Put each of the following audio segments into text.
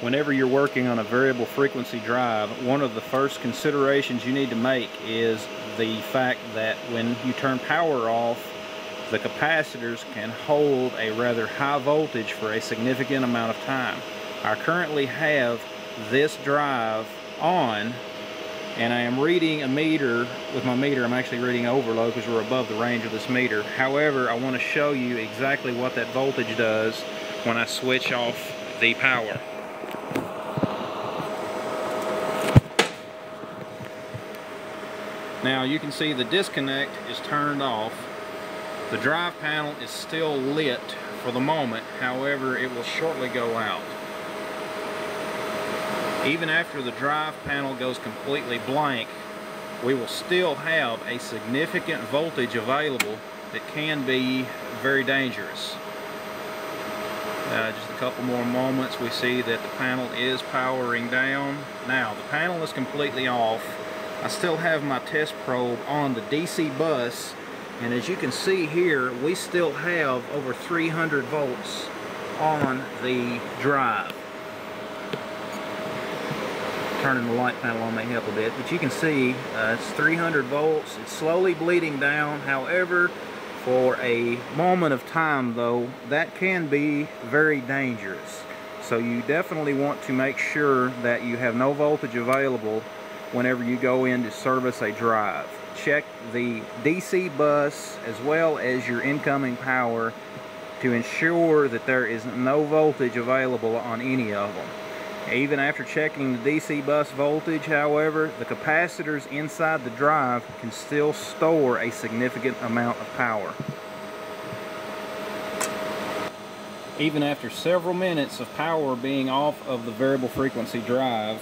Whenever you're working on a variable frequency drive, one of the first considerations you need to make is the fact that when you turn power off, the capacitors can hold a rather high voltage for a significant amount of time. I currently have this drive on and I am reading a meter with my meter. I'm actually reading overload because we're above the range of this meter. However I want to show you exactly what that voltage does when I switch off the power. Now you can see the disconnect is turned off. The drive panel is still lit for the moment. However it will shortly go out even after the drive panel goes completely blank, we will still have a significant voltage available that can be very dangerous. Uh, just a couple more moments we see that the panel is powering down. Now the panel is completely off. I still have my test probe on the DC bus and as you can see here we still have over 300 volts on the drive turning the light panel on may help a bit. But you can see uh, it's 300 volts. It's slowly bleeding down. However, for a moment of time though, that can be very dangerous. So you definitely want to make sure that you have no voltage available whenever you go in to service a drive. Check the DC bus as well as your incoming power to ensure that there is no voltage available on any of them. Even after checking the DC bus voltage, however, the capacitors inside the drive can still store a significant amount of power. Even after several minutes of power being off of the variable frequency drive,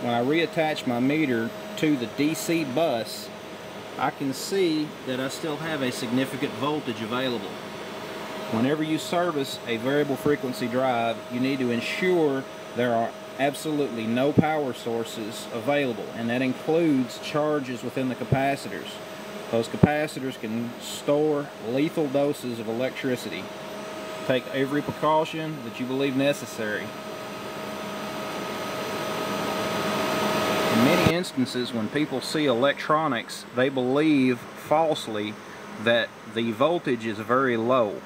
when I reattach my meter to the DC bus, I can see that I still have a significant voltage available. Whenever you service a variable frequency drive, you need to ensure there are absolutely no power sources available and that includes charges within the capacitors. Those capacitors can store lethal doses of electricity. Take every precaution that you believe necessary. In many instances when people see electronics they believe falsely that the voltage is very low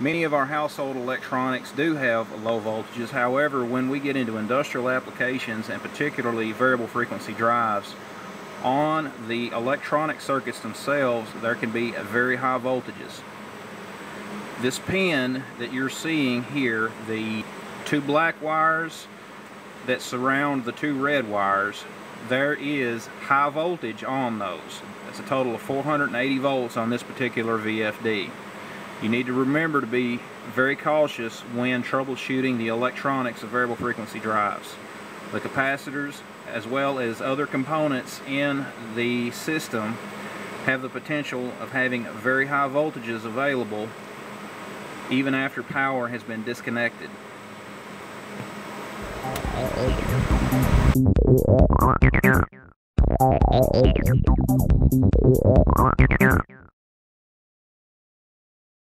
Many of our household electronics do have low voltages. However, when we get into industrial applications and particularly variable frequency drives, on the electronic circuits themselves, there can be very high voltages. This pin that you're seeing here, the two black wires that surround the two red wires, there is high voltage on those. That's a total of 480 volts on this particular VFD. You need to remember to be very cautious when troubleshooting the electronics of variable frequency drives. The capacitors as well as other components in the system have the potential of having very high voltages available even after power has been disconnected.